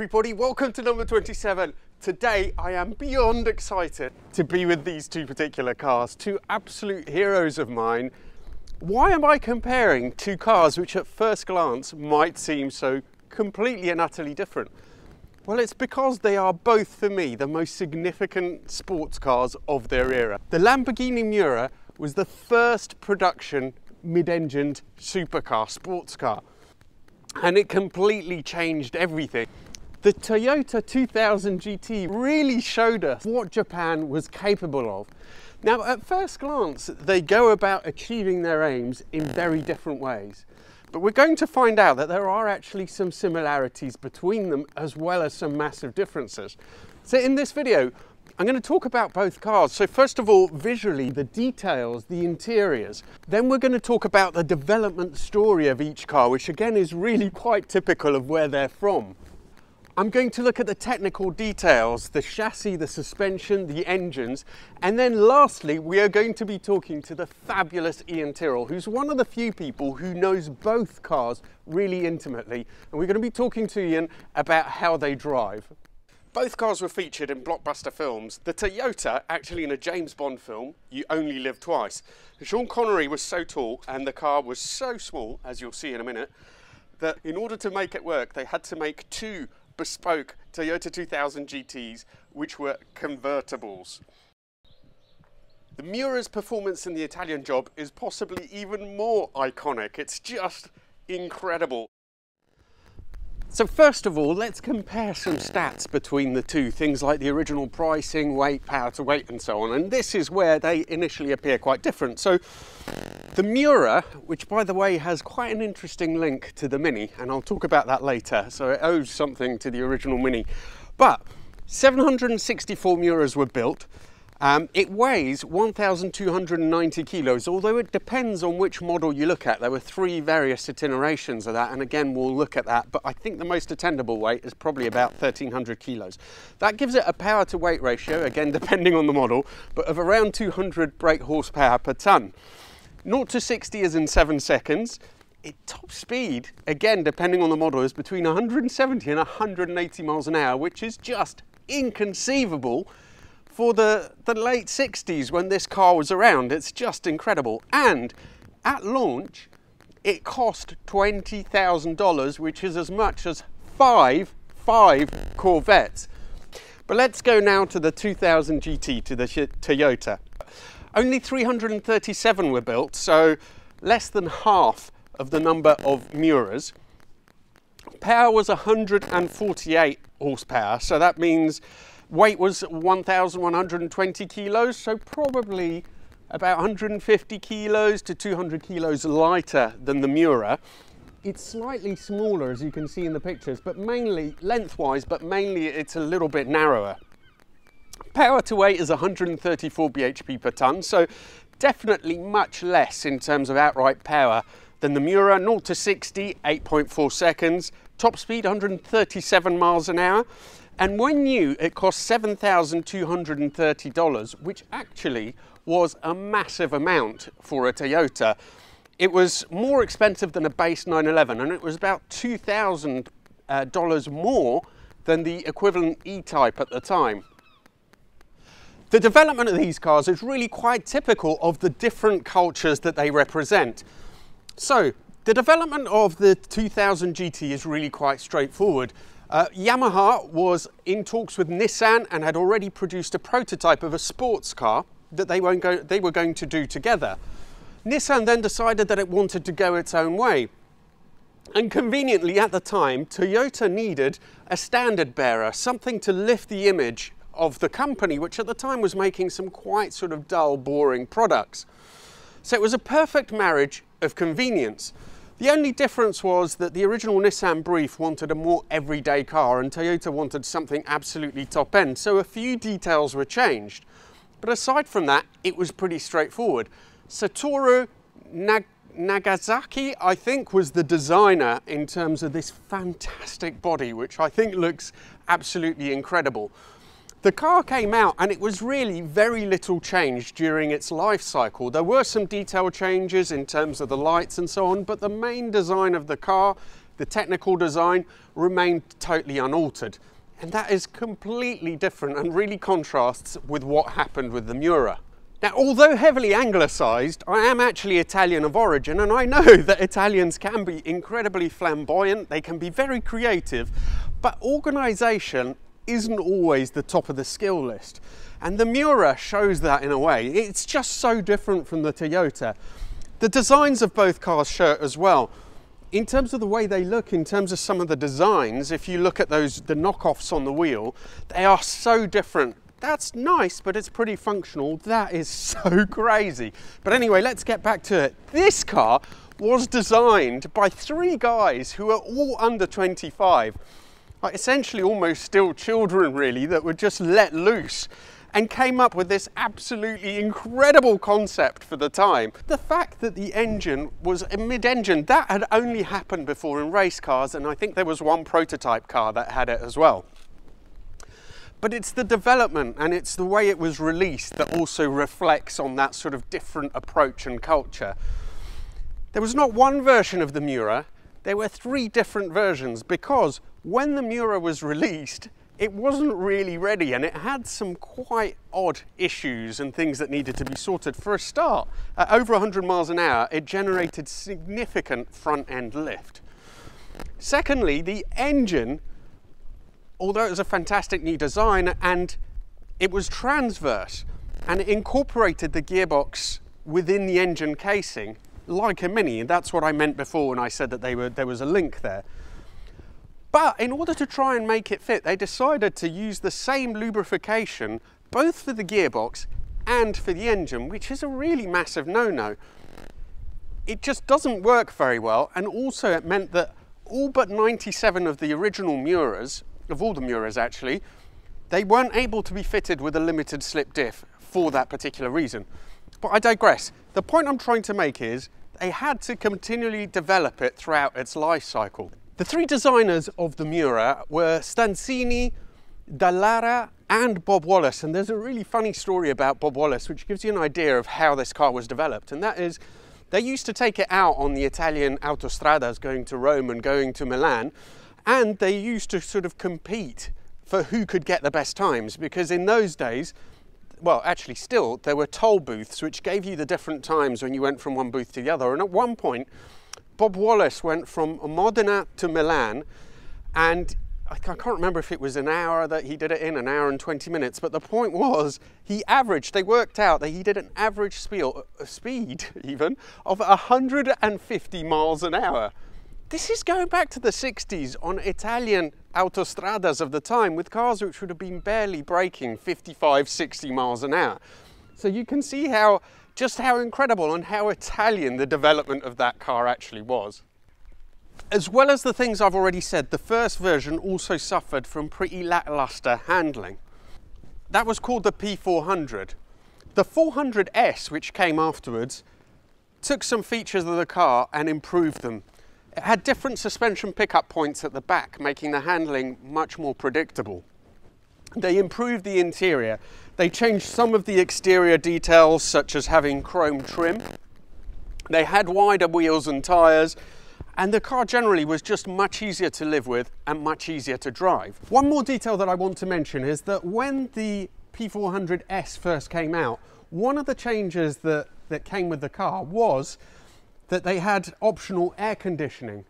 Everybody, welcome to number 27. Today I am beyond excited to be with these two particular cars, two absolute heroes of mine. Why am I comparing two cars which at first glance might seem so completely and utterly different? Well, it's because they are both, for me, the most significant sports cars of their era. The Lamborghini Miura was the first production mid-engined supercar, sports car, and it completely changed everything. The Toyota 2000 GT really showed us what Japan was capable of. Now, at first glance, they go about achieving their aims in very different ways. But we're going to find out that there are actually some similarities between them as well as some massive differences. So in this video, I'm going to talk about both cars. So first of all, visually, the details, the interiors. Then we're going to talk about the development story of each car, which again is really quite typical of where they're from. I'm going to look at the technical details, the chassis, the suspension, the engines, and then lastly, we are going to be talking to the fabulous Iain Tyrrell, who's one of the few people who knows both cars really intimately. And we're going to be talking to Iain about how they drive. Both cars were featured in blockbuster films. The Toyota, actually in a James Bond film, You Only Live Twice. Sean Connery was so tall and the car was so small, as you'll see in a minute, that in order to make it work, they had to make two bespoke Toyota 2000 GTs, which were convertibles. The Miura's performance in the Italian job is possibly even more iconic. It's just incredible. So first of all, let's compare some stats between the two, things like the original pricing, weight, power to weight and so on. And this is where they initially appear quite different. So the Miura, which by the way has quite an interesting link to the Mini, and I'll talk about that later, so it owes something to the original Mini. But 764 Miuras were built, um, it weighs 1,290 kilos, although it depends on which model you look at. There were three various itinerations of that, and again, we'll look at that. But I think the most attainable weight is probably about 1,300 kilos. That gives it a power to weight ratio, again, depending on the model, but of around 200 brake horsepower per tonne. 0 to 60 is in seven seconds. It top speed, again, depending on the model, is between 170 and 180 miles an hour, which is just inconceivable for the, the late 60s when this car was around. It's just incredible. And at launch, it cost $20,000, which is as much as five, five Corvettes. But let's go now to the 2000 GT, to the Toyota. Only 337 were built, so less than half of the number of Miuras. Power was 148 horsepower, so that means Weight was 1,120 kilos, so probably about 150 kilos to 200 kilos lighter than the Miura. It's slightly smaller, as you can see in the pictures, but mainly lengthwise, but mainly it's a little bit narrower. Power to weight is 134 bhp per tonne, so definitely much less in terms of outright power than the Miura 0 to 60, 8.4 seconds. Top speed, 137 miles an hour. And when new, it cost $7,230, which actually was a massive amount for a Toyota. It was more expensive than a base 911, and it was about $2,000 uh, more than the equivalent E-Type at the time. The development of these cars is really quite typical of the different cultures that they represent. So, the development of the 2000 GT is really quite straightforward. Uh, Yamaha was in talks with Nissan and had already produced a prototype of a sports car that they, go, they were going to do together. Nissan then decided that it wanted to go its own way. And conveniently at the time, Toyota needed a standard bearer, something to lift the image of the company, which at the time was making some quite sort of dull, boring products. So it was a perfect marriage of convenience. The only difference was that the original Nissan Brief wanted a more everyday car and Toyota wanted something absolutely top end, so a few details were changed. But aside from that, it was pretty straightforward. Satoru Nag Nagasaki, I think, was the designer in terms of this fantastic body, which I think looks absolutely incredible. The car came out and it was really very little changed during its life cycle. There were some detail changes in terms of the lights and so on, but the main design of the car, the technical design remained totally unaltered. And that is completely different and really contrasts with what happened with the Miura. Now, although heavily anglicised, I am actually Italian of origin, and I know that Italians can be incredibly flamboyant, they can be very creative, but organisation isn't always the top of the skill list. And the Miura shows that in a way. It's just so different from the Toyota. The designs of both cars show it as well. In terms of the way they look, in terms of some of the designs, if you look at those, the knockoffs on the wheel, they are so different that's nice, but it's pretty functional. That is so crazy. But anyway, let's get back to it. This car was designed by three guys who are all under 25. Like essentially almost still children really that were just let loose and came up with this absolutely incredible concept for the time. The fact that the engine was a mid-engine, that had only happened before in race cars and I think there was one prototype car that had it as well. But it's the development and it's the way it was released that also reflects on that sort of different approach and culture. There was not one version of the Miura, there were three different versions because when the Miura was released, it wasn't really ready and it had some quite odd issues and things that needed to be sorted. For a start, at over 100 miles an hour, it generated significant front end lift. Secondly, the engine although it was a fantastic new design and it was transverse and it incorporated the gearbox within the engine casing like a Mini. And that's what I meant before when I said that they were, there was a link there. But in order to try and make it fit, they decided to use the same lubrification both for the gearbox and for the engine, which is a really massive no-no. It just doesn't work very well, and also it meant that all but 97 of the original Miuras, of all the Miuras actually, they weren't able to be fitted with a limited slip diff for that particular reason. But I digress. The point I'm trying to make is they had to continually develop it throughout its life cycle. The three designers of the Miura were Stanzani, Dallara and Bob Wallace. And there's a really funny story about Bob Wallace which gives you an idea of how this car was developed. And that is they used to take it out on the Italian autostradas going to Rome and going to Milan and they used to sort of compete for who could get the best times because in those days, well, actually, still, there were toll booths which gave you the different times when you went from one booth to the other. And at one point, Bob Wallace went from Modena to Milan, and I can't remember if it was an hour that he did it in, an hour and 20 minutes, but the point was he averaged, they worked out that he did an average speed, uh, speed even, of 150 miles an hour. This is going back to the 60s on Italian autostradas of the time with cars which would have been barely breaking 55, 60 miles an hour. So you can see how, just how incredible and how Italian the development of that car actually was. As well as the things I've already said, the first version also suffered from pretty lackluster handling. That was called the P400. The 400S, which came afterwards, took some features of the car and improved them. It had different suspension pickup points at the back, making the handling much more predictable. They improved the interior. They changed some of the exterior details, such as having chrome trim. They had wider wheels and tyres, and the car generally was just much easier to live with and much easier to drive. One more detail that I want to mention is that when the P400S first came out, one of the changes that, that came with the car was that they had optional air conditioning.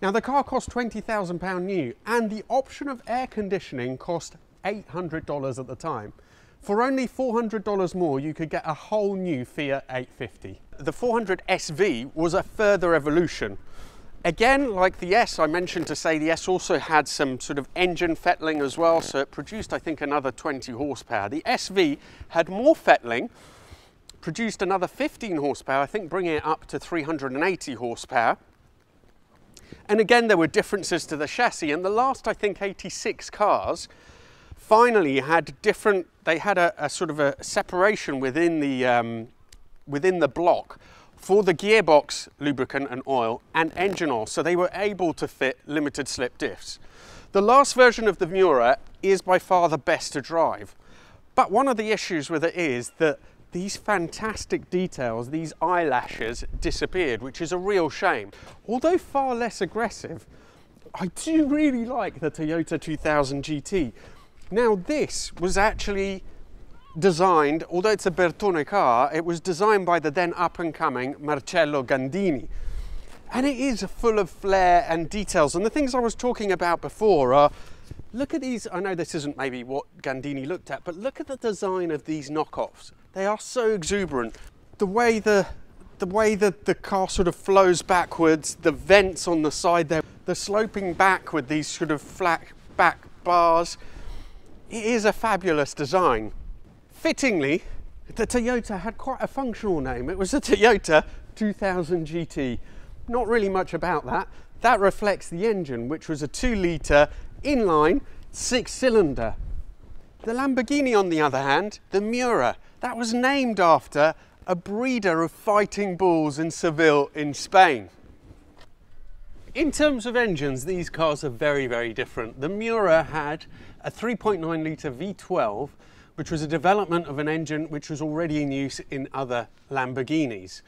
Now the car cost £20,000 new and the option of air conditioning cost $800 at the time. For only $400 more, you could get a whole new Fiat 850. The 400 SV was a further evolution. Again, like the S, I mentioned to say the S also had some sort of engine fettling as well, so it produced, I think, another 20 horsepower. The SV had more fettling, produced another 15 horsepower, I think bringing it up to 380 horsepower. And again, there were differences to the chassis. And the last, I think, 86 cars finally had different, they had a, a sort of a separation within the, um, within the block for the gearbox lubricant and oil and engine oil. So they were able to fit limited slip diffs. The last version of the Miura is by far the best to drive. But one of the issues with it is that these fantastic details, these eyelashes disappeared, which is a real shame. Although far less aggressive, I do really like the Toyota 2000 GT. Now this was actually designed, although it's a Bertone car, it was designed by the then up and coming Marcello Gandini. And it is full of flair and details. And the things I was talking about before are look at these. I know this isn't maybe what Gandini looked at, but look at the design of these knockoffs. They are so exuberant. The way the the way that the car sort of flows backwards, the vents on the side there, the sloping back with these sort of flat back bars. It is a fabulous design. Fittingly, the Toyota had quite a functional name. It was the Toyota 2000 GT. Not really much about that. That reflects the engine, which was a 2 litre inline six cylinder. The Lamborghini, on the other hand, the Miura, that was named after a breeder of fighting bulls in Seville in Spain. In terms of engines, these cars are very, very different. The Miura had a 3.9 litre V12, which was a development of an engine which was already in use in other Lamborghinis.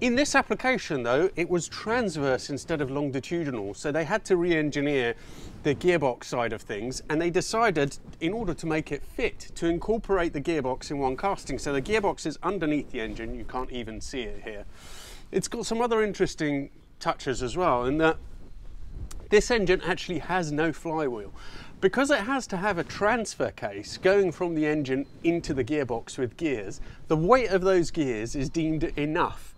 In this application though, it was transverse instead of longitudinal, so they had to re-engineer the gearbox side of things and they decided, in order to make it fit, to incorporate the gearbox in one casting. So the gearbox is underneath the engine, you can't even see it here. It's got some other interesting touches as well in that this engine actually has no flywheel. Because it has to have a transfer case going from the engine into the gearbox with gears, the weight of those gears is deemed enough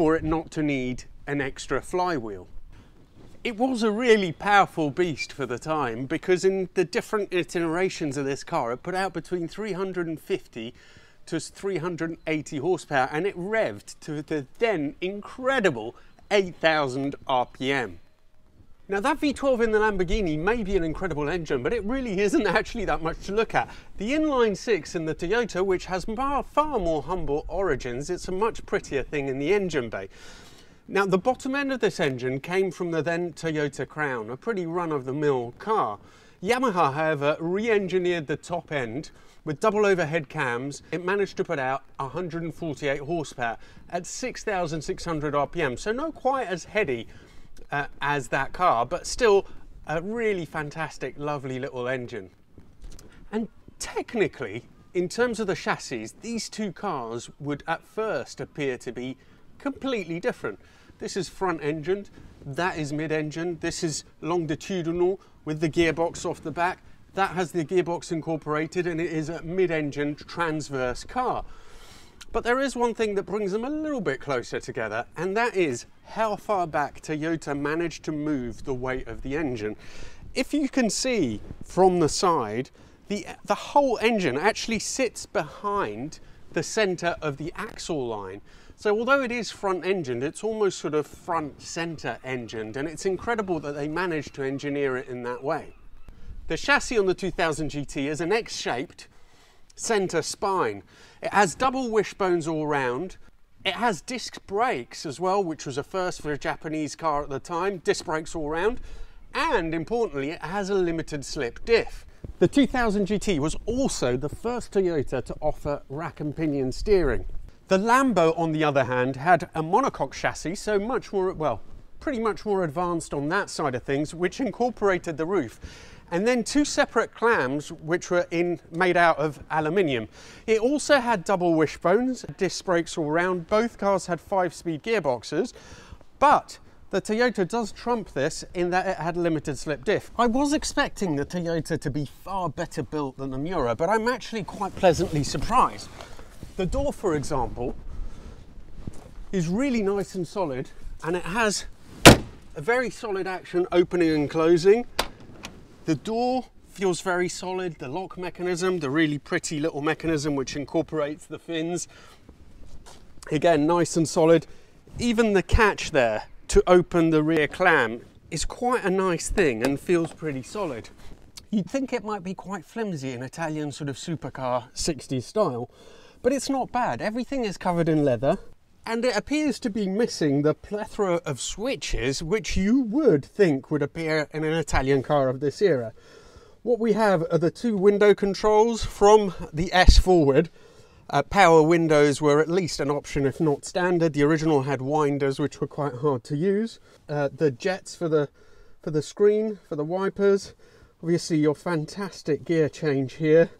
for it not to need an extra flywheel. It was a really powerful beast for the time because in the different iterations of this car, it put out between 350 to 380 horsepower and it revved to the then incredible 8,000 RPM. Now that V12 in the Lamborghini may be an incredible engine, but it really isn't actually that much to look at. The inline six in the Toyota, which has far, far more humble origins, it's a much prettier thing in the engine bay. Now the bottom end of this engine came from the then Toyota Crown, a pretty run-of-the-mill car. Yamaha, however, re-engineered the top end with double overhead cams. It managed to put out 148 horsepower at 6,600 RPM, so not quite as heady uh, as that car, but still a really fantastic, lovely little engine. And technically, in terms of the chassis, these two cars would at first appear to be completely different. This is front engined, that is mid engine, this is longitudinal with the gearbox off the back, that has the gearbox incorporated and it is a mid engine transverse car. But there is one thing that brings them a little bit closer together, and that is how far back Toyota managed to move the weight of the engine. If you can see from the side, the, the whole engine actually sits behind the center of the axle line. So although it is front engined, it's almost sort of front center engined, and it's incredible that they managed to engineer it in that way. The chassis on the 2000 GT is an X-shaped center spine. It has double wishbones all round. It has disc brakes as well, which was a first for a Japanese car at the time, disc brakes all round. And importantly, it has a limited slip diff. The 2000 GT was also the first Toyota to offer rack and pinion steering. The Lambo, on the other hand, had a monocoque chassis, so much more, well, pretty much more advanced on that side of things, which incorporated the roof and then two separate clams which were in made out of aluminium. It also had double wishbones, disc brakes all round. Both cars had five-speed gearboxes, but the Toyota does trump this in that it had limited slip diff. I was expecting the Toyota to be far better built than the Miura, but I'm actually quite pleasantly surprised. The door, for example, is really nice and solid, and it has a very solid action opening and closing. The door feels very solid. The lock mechanism, the really pretty little mechanism which incorporates the fins, again, nice and solid. Even the catch there to open the rear clam is quite a nice thing and feels pretty solid. You'd think it might be quite flimsy in Italian sort of supercar 60s style, but it's not bad. Everything is covered in leather and it appears to be missing the plethora of switches which you would think would appear in an Italian car of this era. What we have are the two window controls from the S forward. Uh, power windows were at least an option if not standard. The original had winders which were quite hard to use. Uh, the jets for the for the screen, for the wipers. Obviously, your fantastic gear change here,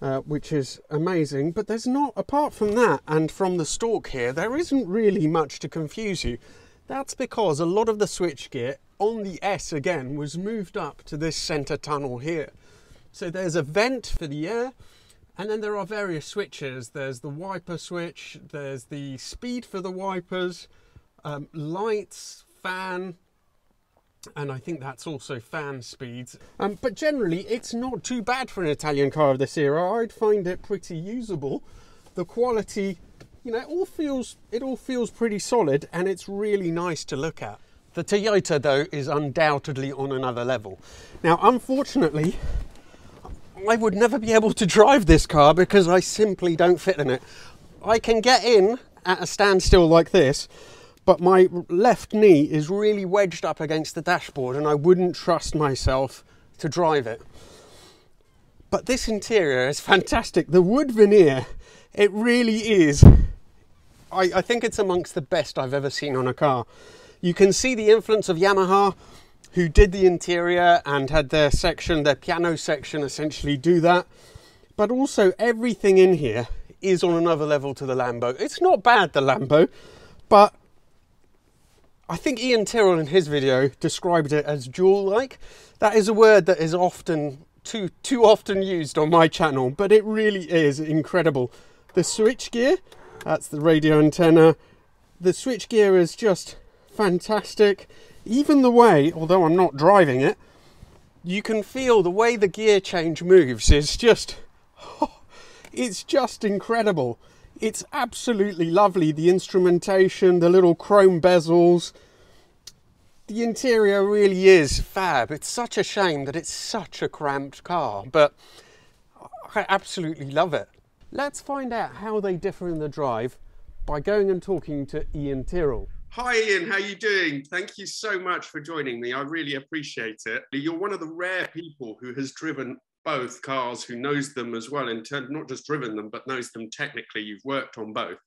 uh, which is amazing. But there's not, apart from that and from the stalk here, there isn't really much to confuse you. That's because a lot of the switchgear on the S again was moved up to this center tunnel here. So there's a vent for the air, and then there are various switches. There's the wiper switch, there's the speed for the wipers, um, lights, fan, and I think that's also fan speeds. Um, but generally, it's not too bad for an Italian car of this era. I'd find it pretty usable. The quality, you know, it all feels it all feels pretty solid, and it's really nice to look at. The Toyota, though, is undoubtedly on another level. Now, unfortunately, I would never be able to drive this car because I simply don't fit in it. I can get in at a standstill like this, but my left knee is really wedged up against the dashboard and I wouldn't trust myself to drive it. But this interior is fantastic. The wood veneer, it really is. I, I think it's amongst the best I've ever seen on a car. You can see the influence of Yamaha, who did the interior and had their section, their piano section, essentially do that. But also, everything in here is on another level to the Lambo. It's not bad, the Lambo, but I think Iain Tyrrell in his video described it as jewel-like. That is a word that is often too too often used on my channel, but it really is incredible. The switch gear, that's the radio antenna. The switch gear is just fantastic. Even the way, although I'm not driving it, you can feel the way the gear change moves is just it's just incredible. It's absolutely lovely. The instrumentation, the little chrome bezels. The interior really is fab. It's such a shame that it's such a cramped car, but I absolutely love it. Let's find out how they differ in the drive by going and talking to Iain Tyrrell. Hi Iain, how are you doing? Thank you so much for joining me. I really appreciate it. You're one of the rare people who has driven both cars who knows them as well in turn, not just driven them, but knows them technically. You've worked on both.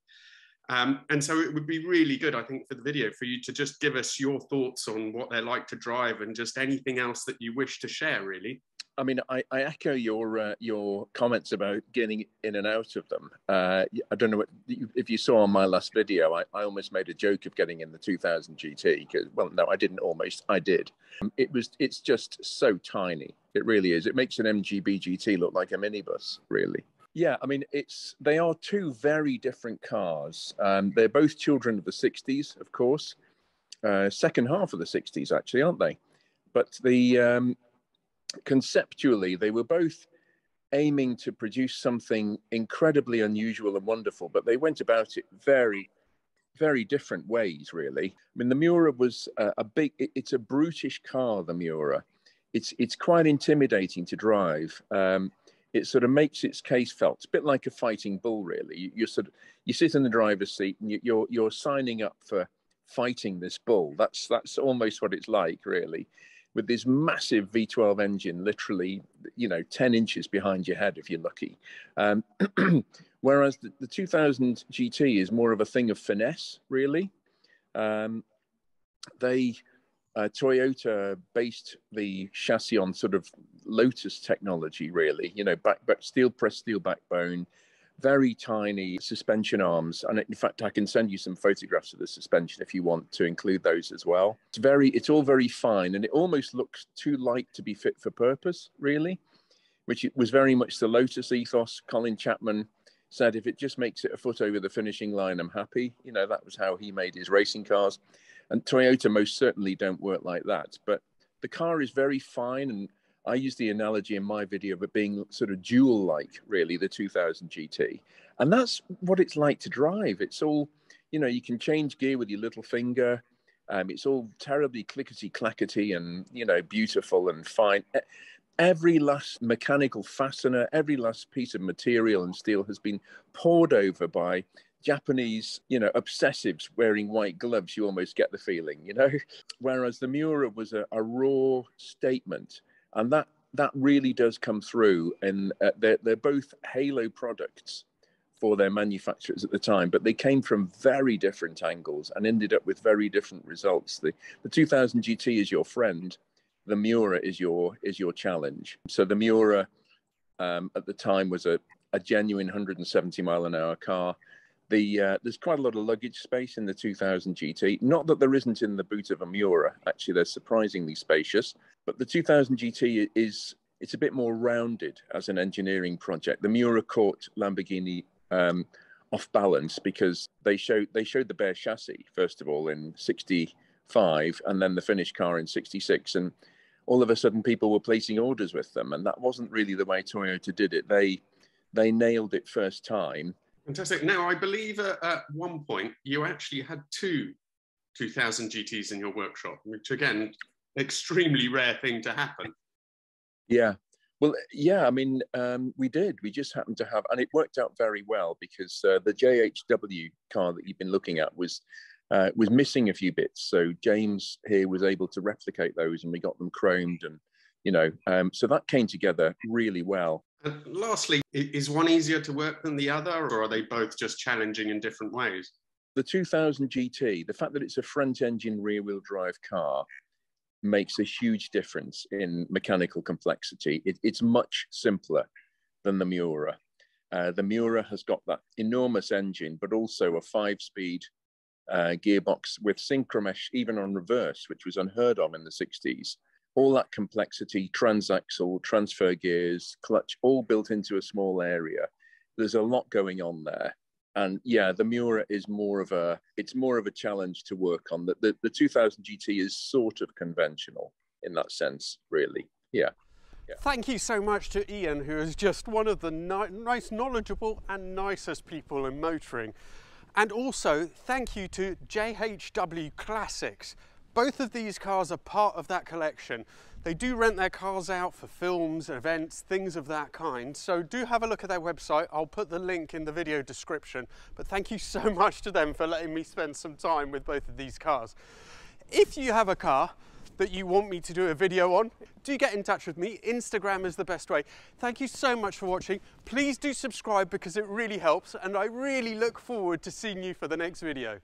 Um, and so it would be really good, I think, for the video for you to just give us your thoughts on what they're like to drive and just anything else that you wish to share, really. I mean, I, I echo your uh, your comments about getting in and out of them. Uh, I don't know what if you saw on my last video. I, I almost made a joke of getting in the 2000 GT because, well, no, I didn't almost. I did. It was. It's just so tiny. It really is. It makes an MGB GT look like a minibus, really. Yeah, I mean, it's they are two very different cars. Um, they're both children of the 60s, of course. Uh, second half of the 60s, actually, aren't they? But the um, conceptually, they were both aiming to produce something incredibly unusual and wonderful, but they went about it very, very different ways, really. I mean, the Miura was a, a big, it, it's a brutish car, the Miura. It's, it's quite intimidating to drive. Um, it sort of makes its case felt. It's a bit like a fighting bull, really. You, sort of, you sit in the driver's seat and you, you're, you're signing up for fighting this bull. That's, that's almost what it's like, really with this massive V12 engine, literally, you know, 10 inches behind your head if you're lucky. Um, whereas the, the, 2000 GT is more of a thing of finesse, really. Um, they, uh, Toyota based the chassis on sort of Lotus technology, really, you know, back, back steel press, steel backbone, very tiny suspension arms. And in fact, I can send you some photographs of the suspension if you want to include those as well. It's very, it's all very fine and it almost looks too light to be fit for purpose, really, which was very much the Lotus ethos. Colin Chapman said, if it just makes it a foot over the finishing line, I'm happy. You know, that was how he made his racing cars. And Toyota most certainly don't work like that. But the car is very fine and I use the analogy in my video of it being sort of jewel like, really, the 2000 GT. And that's what it's like to drive. It's all, you know, you can change gear with your little finger. Um, it's all terribly clickety clackety and, you know, beautiful and fine. Every last mechanical fastener, every last piece of material and steel has been pored over by Japanese, you know, obsessives wearing white gloves, you almost get the feeling, you know. Whereas the Miura was a, a raw statement and that that really does come through. And uh, they're they're both halo products for their manufacturers at the time, but they came from very different angles and ended up with very different results. The, the 2000 GT is your friend, the Miura is your is your challenge. So the Miura um, at the time was a, a genuine 170 mile an hour car. The uh, there's quite a lot of luggage space in the 2000 GT. Not that there isn't in the boot of a Miura. Actually, they're surprisingly spacious. But the 2000 GT is it's a bit more rounded as an engineering project. The Miura caught Lamborghini um, off balance because they showed they showed the bare chassis first of all in '65 and then the finished car in '66, and all of a sudden people were placing orders with them, and that wasn't really the way Toyota did it. They they nailed it first time. Fantastic. Now I believe at, at one point you actually had two 2000 GTs in your workshop, which again extremely rare thing to happen. Yeah, well, yeah, I mean, um, we did. We just happened to have, and it worked out very well because uh, the JHW car that you've been looking at was uh, was missing a few bits. So James here was able to replicate those, and we got them chromed, and you know, um, so that came together really well. And lastly, is one easier to work than the other, or are they both just challenging in different ways? The 2000 GT, the fact that it's a front engine rear wheel drive car, makes a huge difference in mechanical complexity. It, it's much simpler than the Miura. Uh, the Miura has got that enormous engine, but also a five-speed uh, gearbox with synchromesh, even on reverse, which was unheard of in the 60s. All that complexity, transaxle, transfer gears, clutch, all built into a small area. There's a lot going on there and yeah, the Miura is more of a it's more of a challenge to work on. The the, the 2000 GT is sort of conventional in that sense, really. Yeah. yeah. Thank you so much to Iain, who is just one of the ni nice, knowledgeable and nicest people in motoring. And also, thank you to JHW Classics. Both of these cars are part of that collection. They do rent their cars out for films, events, things of that kind. So do have a look at their website. I'll put the link in the video description. But thank you so much to them for letting me spend some time with both of these cars. If you have a car that you want me to do a video on, do get in touch with me. Instagram is the best way. Thank you so much for watching. Please do subscribe because it really helps and I really look forward to seeing you for the next video.